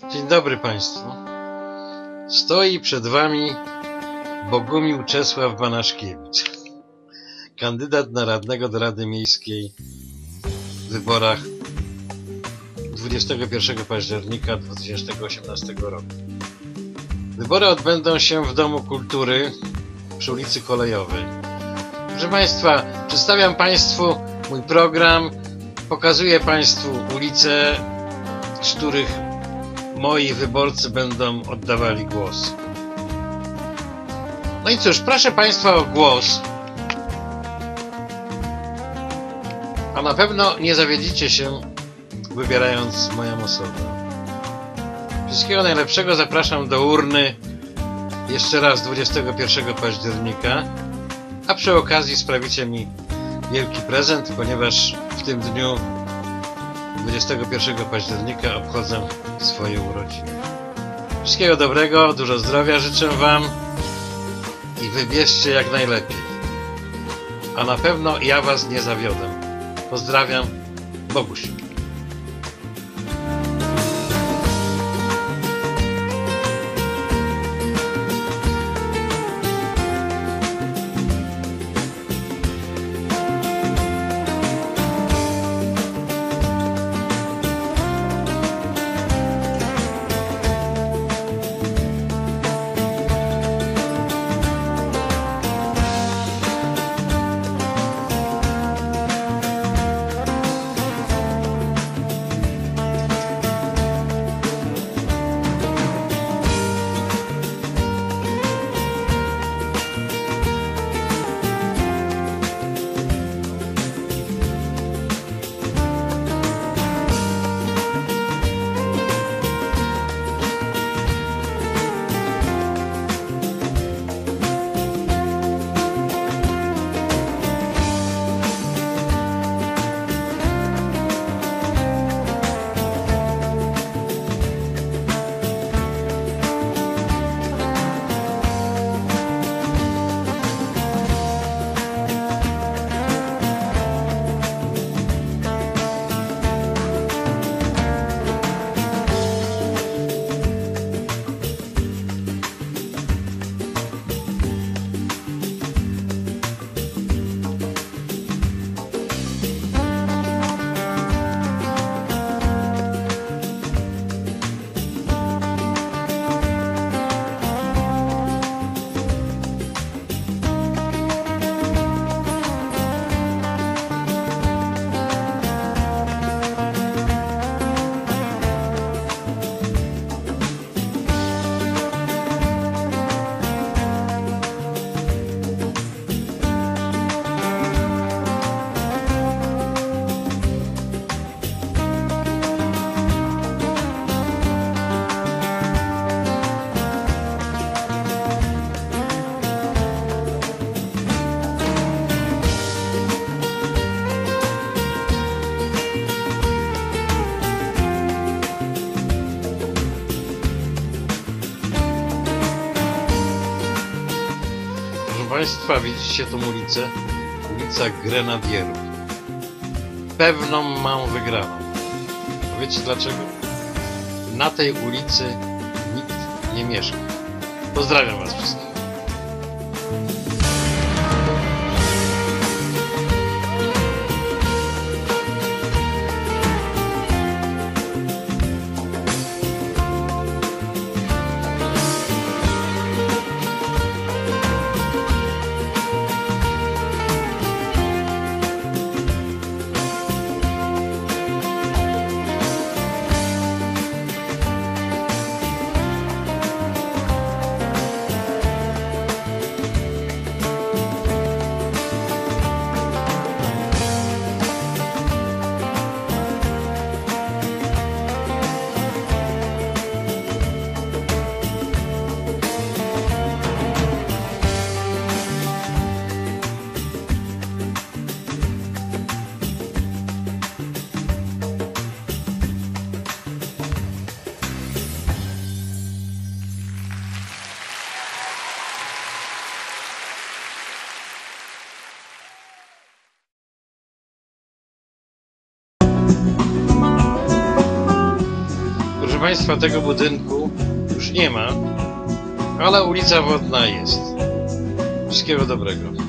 Dzień dobry Państwu. Stoi przed Wami Bogumił Czesław Banaszkiewicz, kandydat na radnego do Rady Miejskiej w wyborach 21 października 2018 roku. Wybory odbędą się w Domu Kultury przy ulicy Kolejowej. Proszę Państwa, przedstawiam Państwu mój program, pokazuję Państwu ulice, z których moi wyborcy będą oddawali głos. No i cóż, proszę Państwa o głos. A na pewno nie zawiedzicie się, wybierając moją osobę. Wszystkiego najlepszego zapraszam do urny jeszcze raz 21 października, a przy okazji sprawicie mi wielki prezent, ponieważ w tym dniu 21 października obchodzę swoje urodziny. Wszystkiego dobrego, dużo zdrowia życzę Wam i wybierzcie jak najlepiej. A na pewno ja Was nie zawiodę. Pozdrawiam, Boguś. Państwa, widzicie tą ulicę? Ulica Grenadierów. Pewną mam wygraną. Wiecie dlaczego? Na tej ulicy nikt nie mieszka. Pozdrawiam Was wszystkich. Państwa, tego budynku już nie ma, ale ulica Wodna jest. Wszystkiego dobrego.